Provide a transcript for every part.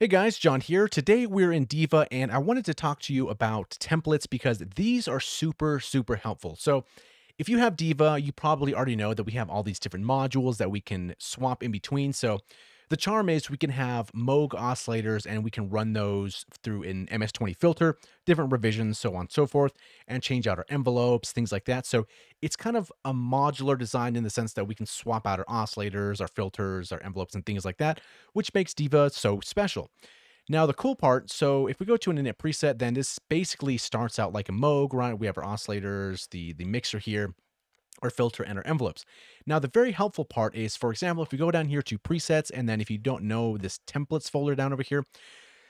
Hey guys, Jon here. Today we're in Diva and I wanted to talk to you about templates because these are super, super helpful. So if you have Diva, you probably already know that we have all these different modules that we can swap in between. So the charm is we can have Moog oscillators and we can run those through an MS-20 filter, different revisions, so on and so forth, and change out our envelopes, things like that. So it's kind of a modular design in the sense that we can swap out our oscillators, our filters, our envelopes, and things like that, which makes Diva so special. Now, the cool part, so if we go to an init preset, then this basically starts out like a Moog, right? We have our oscillators, the, the mixer here, our filter and our envelopes. Now, the very helpful part is, for example, if we go down here to presets, and then if you don't know this templates folder down over here,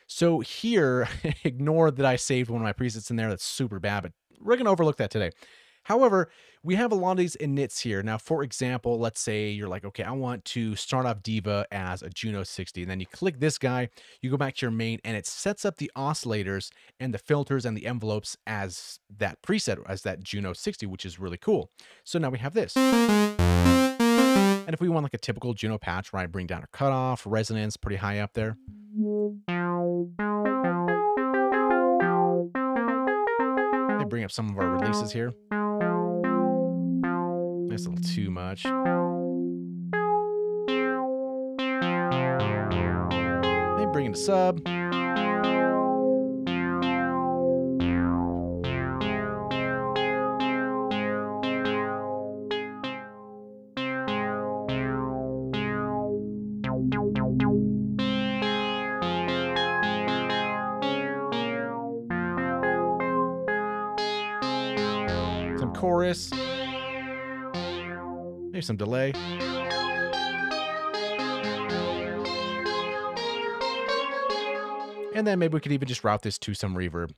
so here, ignore that I saved one of my presets in there. That's super bad, but we're going to overlook that today. However, we have a lot of these inits here. Now, for example, let's say you're like, okay, I want to start off Diva as a Juno 60. And then you click this guy, you go back to your main, and it sets up the oscillators and the filters and the envelopes as that preset, as that Juno 60, which is really cool. So now we have this. And if we want like a typical Juno patch, right, bring down our cutoff, resonance pretty high up there. They bring up some of our releases here. That's a little too much. They bring in the sub. Some chorus. Some delay. And then maybe we could even just route this to some reverb.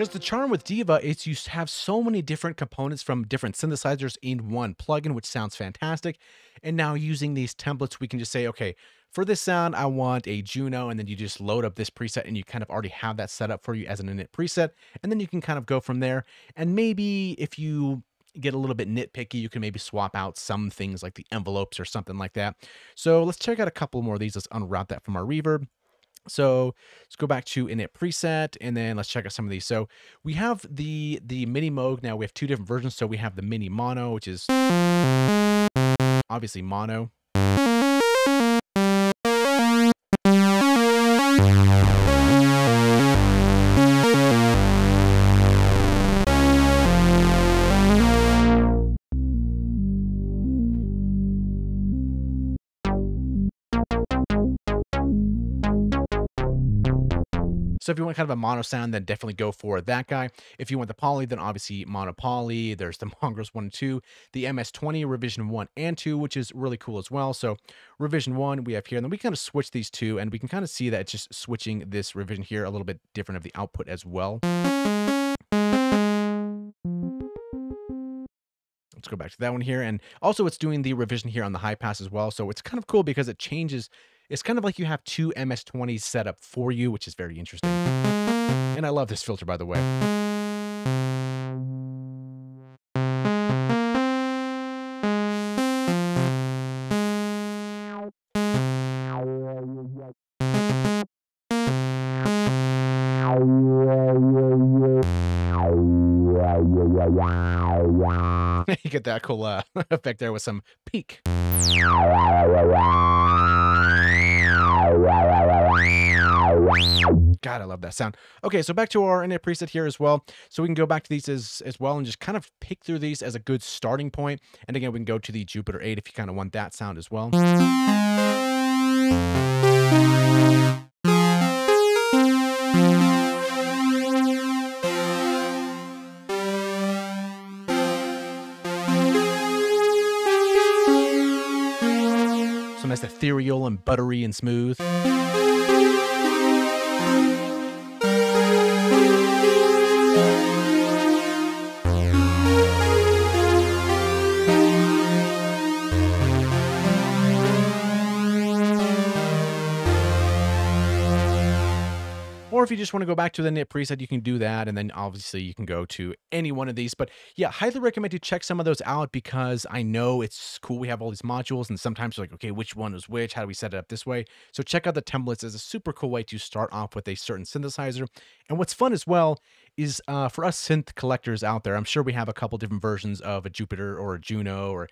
Because the charm with Diva is you have so many different components from different synthesizers in one plugin, which sounds fantastic. And now using these templates, we can just say, okay, for this sound, I want a Juno, and then you just load up this preset and you kind of already have that set up for you as an init preset. And then you can kind of go from there. And maybe if you get a little bit nitpicky, you can maybe swap out some things like the envelopes or something like that. So let's check out a couple more of these. Let's unroute that from our reverb. So let's go back to init preset and then let's check out some of these. So we have the the mini Moog. Now we have two different versions. So we have the mini mono, which is obviously mono. So if you want kind of a mono sound, then definitely go for that guy. If you want the poly, then obviously mono poly. There's the Mongrels 1 and 2, the MS-20 revision 1 and 2, which is really cool as well. So revision 1 we have here, and then we kind of switch these two, and we can kind of see that it's just switching this revision here a little bit different of the output as well. Let's go back to that one here. And also it's doing the revision here on the high pass as well. So it's kind of cool because it changes it's kind of like you have two MS-20s set up for you, which is very interesting. And I love this filter, by the way. you get that cool uh, effect there with some peak. God, I love that sound. Okay, so back to our init preset here as well. So we can go back to these as, as well and just kind of pick through these as a good starting point. And again, we can go to the Jupiter 8 if you kind of want that sound as well. So nice ethereal and buttery and smooth. Or if you just want to go back to the init preset, you can do that. And then obviously you can go to any one of these. But yeah, highly recommend you check some of those out because I know it's cool. We have all these modules and sometimes you're like, okay, which one is which? How do we set it up this way? So check out the templates as a super cool way to start off with a certain synthesizer. And what's fun as well is uh, for us synth collectors out there, I'm sure we have a couple different versions of a Jupiter or a Juno or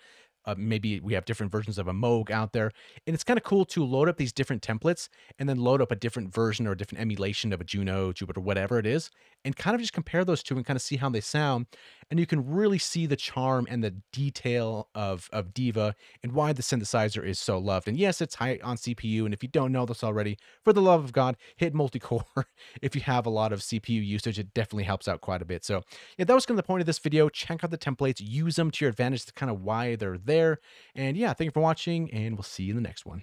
uh, maybe we have different versions of a Moog out there. And it's kind of cool to load up these different templates and then load up a different version or a different emulation of a Juno, Jupiter, whatever it is, and kind of just compare those two and kind of see how they sound. And you can really see the charm and the detail of, of Diva and why the synthesizer is so loved. And yes, it's high on CPU. And if you don't know this already, for the love of God, hit multi-core. if you have a lot of CPU usage, it definitely helps out quite a bit. So yeah, that was kind of the point of this video. Check out the templates, use them to your advantage to kind of why they're there. And yeah, thank you for watching and we'll see you in the next one.